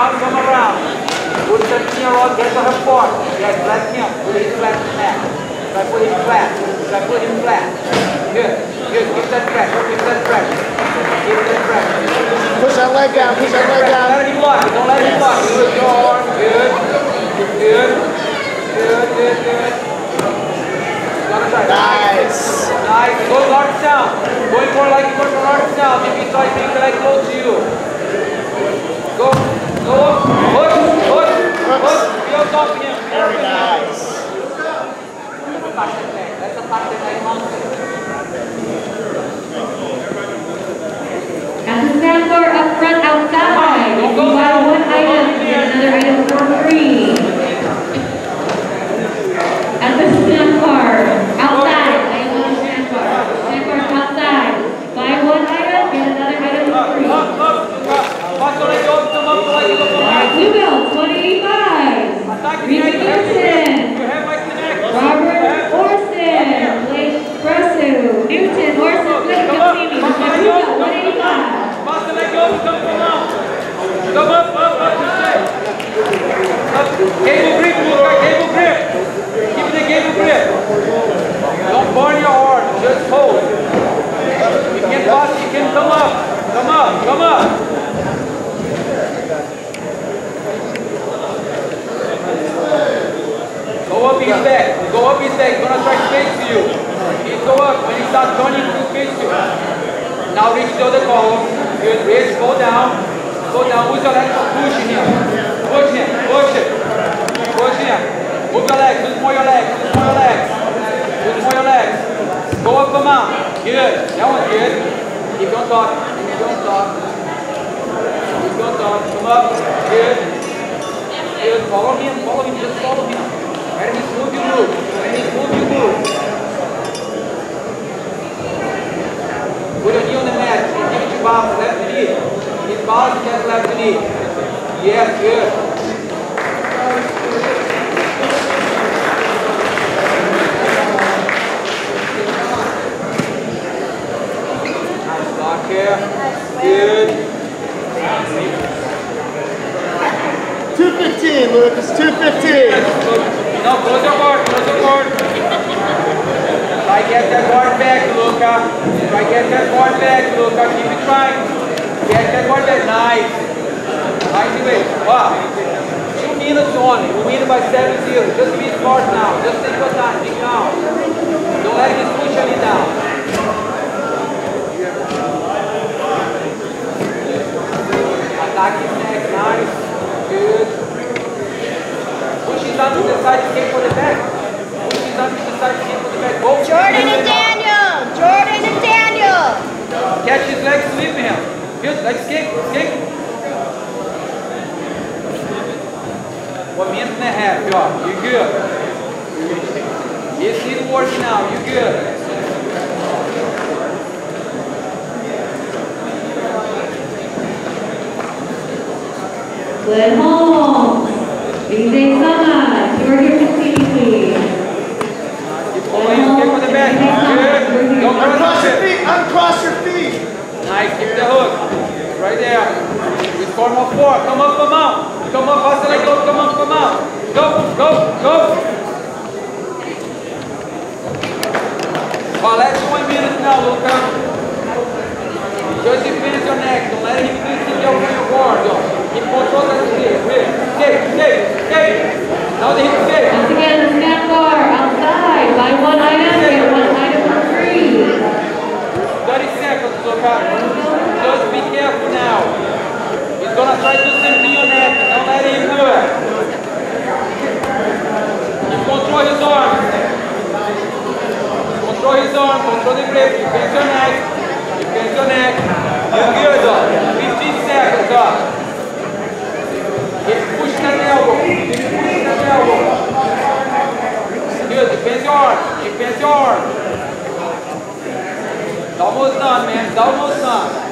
knee down, come around. Put the knee around, get her form. Yes, flat him. Put his flat neck. Try put him flat. Try put him flat. Good. Good. Keep that pressure. Keep that pressure. Keep that pressure. Push that leg down, push that leg down. Don't Let him block it. Don't let him block it. Good. Your arm. Good. Good. Good, good, good. Gonna try. Nice. Nice. Go north south. Going more like you go for north south. If you try to make the leg close to you. Go. Go up. Push. Push. Push. Be on top of him. Very nice. That's a part that I want. At the stand for up front outside. If you buy one item, get another item for free. At the stand bar, outside. I love stand bar. Stand bar outside. Buy one item, get another item for free. Up, up, up. Pass the leg up. Come up like you go for Alright, Blue belt, 25. Attack the Reese neck. Newton. You have like the neck. Robert Orson. Blake Bresu. Newton, Orson, Blake, come see me. Blue belt, 185. Pass the leg up. Come come up. Come up, up, up. Just stay. Up. Gable grip, Luca. Gable grip. Keep the gable grip. Don't burn your arm. Just hold. You can pass. You can come up. Come up. Come up. Go up his back. Go up his back. He's gonna try to face to you. He go up. When he starts turning, he will face you. Now reach to the column. Good. Reach. Go down. Go down. Use your legs for pushing him. Push him. Move your legs. Use more your legs. Use more your legs. Use more your legs. Go up the mount. Good. That one's good. Keep on top. Keep on top. Keep on top. Come up. Good. Good. Follow him. Follow him. Just follow him. When he move, you move. When he move, you move. Put your knee on the mat. Give it to balance. Left knee. His balance against left knee. Yes, good. Nice block here. Good. 215, Lucas, 215. No, close your guard, close your guard. Try get that guard back, Luca. Try get that guard back, Luca. Keep it trying. Get that guard back. Nice. Nice way. Wow. Two minutes only. We win by 7-0. Just be smart now. Just take your time. Be calm. Don't let this push any down. Attack his neck. Nice. Good. Push to the side, escape for the back. Push his to the side, escape for the back. Go. Jordan and Daniel! Jordan and Daniel! Catch his legs, sweep him. Good, let's kick, kick. One minute and a half, y'all. You good. You see the work now, you good. Glenn Holmes. Right there. We form a four. Come up, come out. Come up, the leg up, come up, come out. Go, go, go. Well, that's one minute now, Luca. Just defend your neck. Don't let him over your guard. Yo. Keep control that escape. Wait. Escape, escape, escape. Now the hip escape. Once again, the stand bar outside. Buy one item, get one item for free. 30 seconds, Luca. He's gonna try to do something on neck. Don't let him do it. You control his arm. Control his arm, control the grip. You bend your neck. You bend your neck. You're good, though. 15 seconds, up. Keep pushing that elbow. Keep pushing that elbow. Good, defend your arm. Defend your arm. It's almost done, man. It's almost done.